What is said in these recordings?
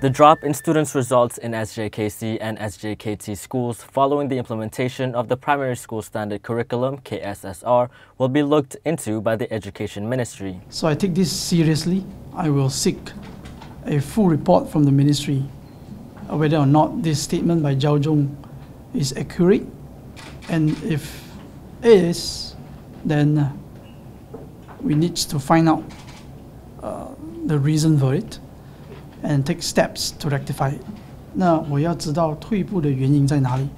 The drop in students' results in SJKC and SJKT schools following the implementation of the Primary School Standard Curriculum KSSR will be looked into by the Education Ministry. So I take this seriously. I will seek a full report from the ministry uh, whether or not this statement by Jiaozong is accurate and if it is then uh, we need to find out uh, the reason for it and take steps to rectify it. 那我要知道退步的原因在哪里？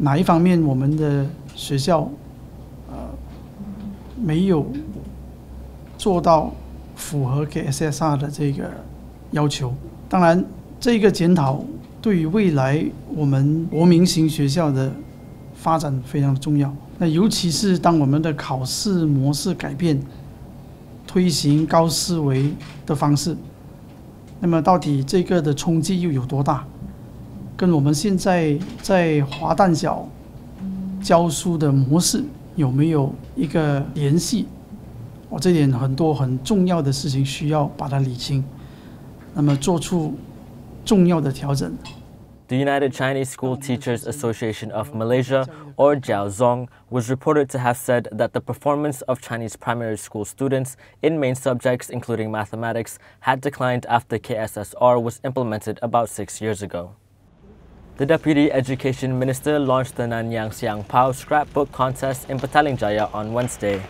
哪一方面我们的学校呃没有做到符合 KSSR 的这个要求？当然，这个检讨对于未来我们国民型学校的发展非常重要。那尤其是当我们的考试模式改变，推行高思维的方式。那么到底这个的冲击又有多大？跟我们现在在华诞小教书的模式有没有一个联系？我这点很多很重要的事情需要把它理清，那么做出重要的调整。The United Chinese School Teachers Association of Malaysia, or Jiaozong, was reported to have said that the performance of Chinese primary school students in main subjects, including mathematics, had declined after KSSR was implemented about six years ago. The Deputy Education Minister launched the Nanyang Siang Pau scrapbook contest in Petaling Jaya on Wednesday.